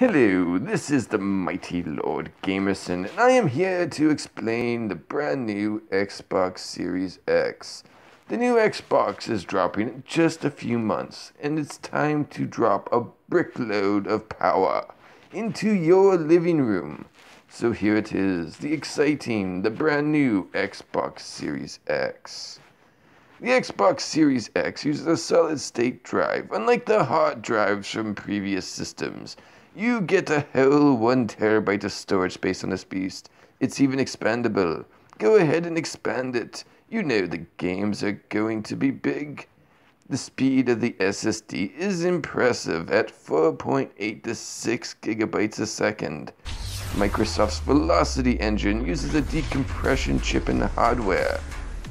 Hello, this is the mighty Lord Gamerson, and I am here to explain the brand new Xbox Series X. The new Xbox is dropping in just a few months, and it's time to drop a brickload of power into your living room. So here it is, the exciting, the brand new Xbox Series X. The Xbox Series X uses a solid state drive, unlike the hard drives from previous systems. You get a whole one terabyte of storage space on this beast. It's even expandable. Go ahead and expand it. You know the games are going to be big. The speed of the SSD is impressive at 4.8 to 6 gigabytes a second. Microsoft's Velocity engine uses a decompression chip in the hardware,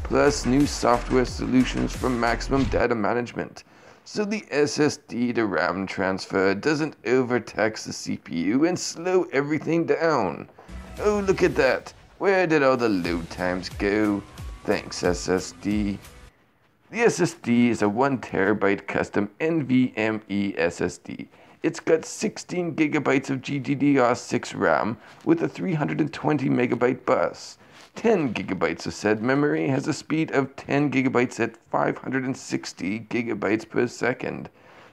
plus new software solutions for maximum data management, so the SSD to RAM transfer doesn't overtax the CPU and slow everything down. Oh, look at that! Where did all the load times go? Thanks, SSD. The SSD is a 1TB custom NVMe SSD. It's got 16 gigabytes of GDDR6 RAM with a 320 megabyte bus. 10 gigabytes of said memory has a speed of 10 gigabytes at 560 gigabytes per second,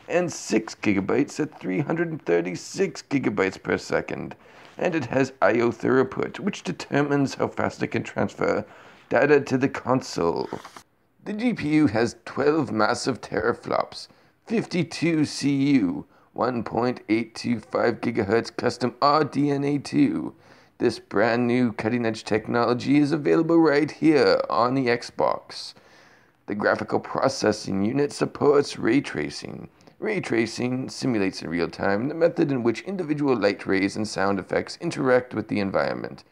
and 6 gigabytes at 336 gigabytes per second. And it has I/O throughput, which determines how fast it can transfer data to the console. The GPU has 12 massive teraflops, 52 CU, 1.825 GHz custom RDNA 2. This brand new cutting edge technology is available right here on the Xbox. The graphical processing unit supports ray tracing. Ray tracing simulates in real time the method in which individual light rays and sound effects interact with the environment.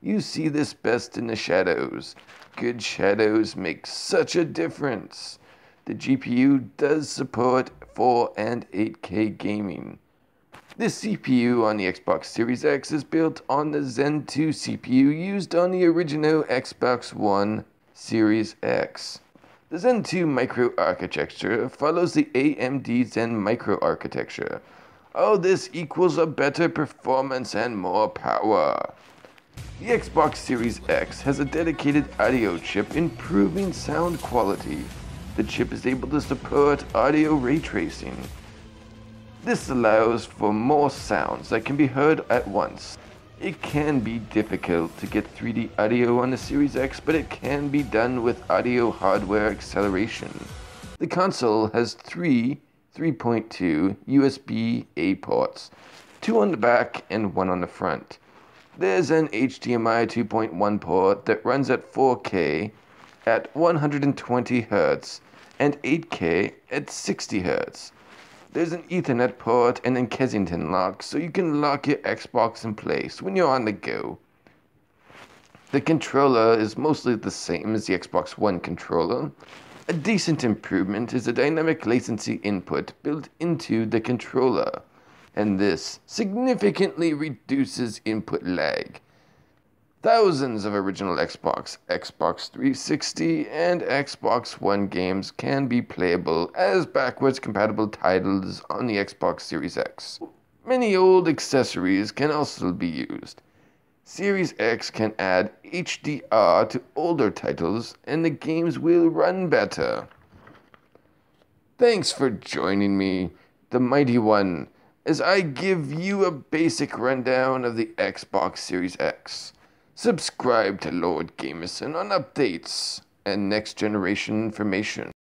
You see this best in the shadows. Good shadows make such a difference. The GPU does support 4 and 8K gaming. This CPU on the Xbox Series X is built on the Zen 2 CPU used on the original Xbox One Series X. The Zen 2 microarchitecture follows the AMD Zen microarchitecture. All this equals a better performance and more power. The Xbox Series X has a dedicated audio chip improving sound quality. The chip is able to support audio ray tracing. This allows for more sounds that can be heard at once. It can be difficult to get 3D audio on the Series X, but it can be done with audio hardware acceleration. The console has three 3.2 USB A ports, two on the back and one on the front. There's an HDMI 2.1 port that runs at 4K at 120 Hz and 8K at 60 Hz. There's an Ethernet port and a Kensington lock so you can lock your Xbox in place when you're on the go. The controller is mostly the same as the Xbox One controller. A decent improvement is a dynamic latency input built into the controller and this significantly reduces input lag. Thousands of original Xbox, Xbox 360, and Xbox One games can be playable as backwards compatible titles on the Xbox Series X. Many old accessories can also be used. Series X can add HDR to older titles, and the games will run better. Thanks for joining me, the Mighty One as I give you a basic rundown of the Xbox Series X. Subscribe to Lord Gamerson on updates and next generation information.